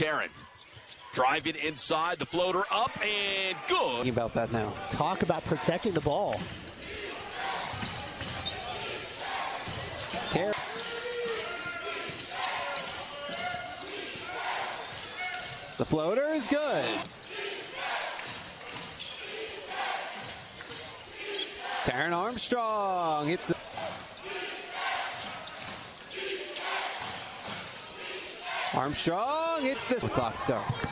Taran driving inside, the floater up and good. Thinking about that now. Talk about protecting the ball. Ter- the floater is good. Taran Armstrong hits the. Armstrong hits the. The clock starts.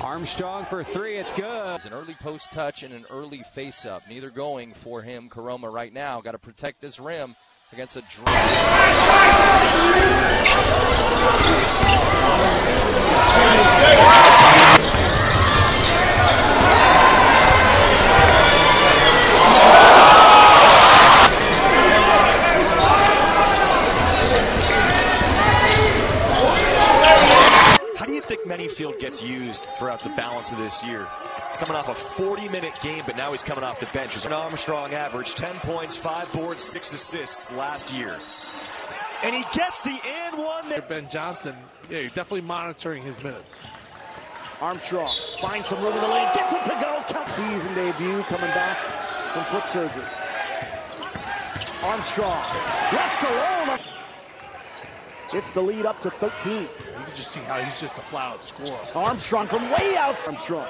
Armstrong for three. It's good. It's an early post touch and an early face up. Neither going for him, Karoma, right now. Got to protect this rim against a drop. How do you think Manyfield gets used throughout the balance of this year? Coming off a 40 minute game, but now he's coming off the bench. An Armstrong average 10 points, 5 boards, 6 assists last year. And he gets the and one. That Ben Johnson, yeah, you're definitely monitoring his minutes. Armstrong finds some room in the lane, gets it to go. Count season debut coming back from foot surgery. Armstrong left alone. It's the lead up to 13. You can just see how he's just a flat out scorer. Armstrong from way out. Armstrong.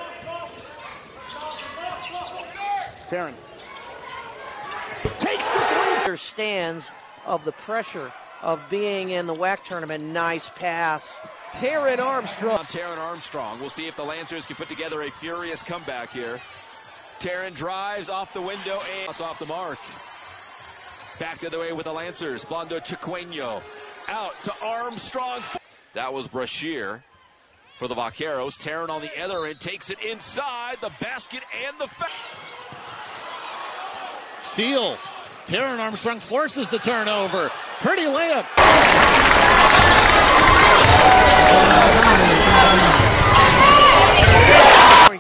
Taran takes the three. understands of the pressure of being in the WAC tournament. Nice pass. Taran Armstrong. On Taran Armstrong. We'll see if the Lancers can put together a furious comeback here. Taran drives off the window and it's off the mark. Back the other way with the Lancers. Blondo Chiqueño out to Armstrong. That was Brashear for the Vaqueros. Taran on the other end takes it inside the basket and the foul. Steal. Taran Armstrong forces the turnover. Pretty layup.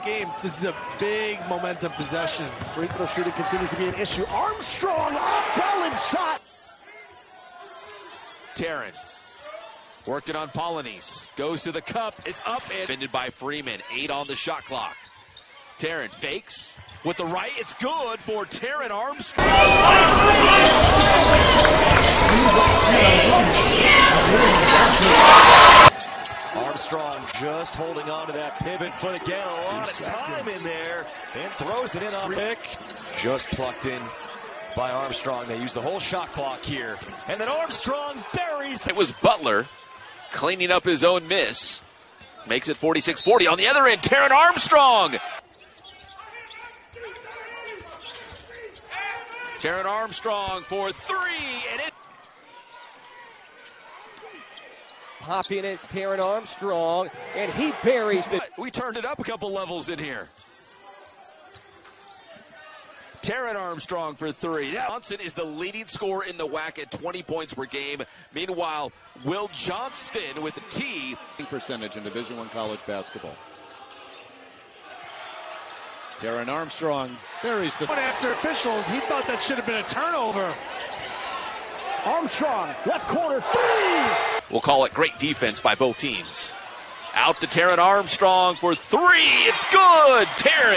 Game. This is a big momentum possession. Free throw shooting continues to be an issue. Armstrong off balance shot. Taran working on Polonese. Goes to the cup. It's up and defended by Freeman. Eight on the shot clock. Taran fakes with the right. It's good for Taran Armstrong. Armstrong just holding on to that pivot foot again. A lot of time in there and throws it in on pick. Just plucked in by Armstrong. They use the whole shot clock here. And then Armstrong buries It was Butler cleaning up his own miss. Makes it 46-40. On the other end, Taran Armstrong. Taran Armstrong for three, and it Popping it's Taran Armstrong, and he buries it. we turned it up a couple levels in here. Taran Armstrong for three. Johnson is the leading scorer in the WAC at 20 points per game. Meanwhile, Will Johnston with the T. Percentage in Division One college basketball. Taran Armstrong buries the. But after officials, he thought that should have been a turnover. Armstrong left corner three. We'll call it great defense by both teams. Out to Taran Armstrong for three. It's good. Taran.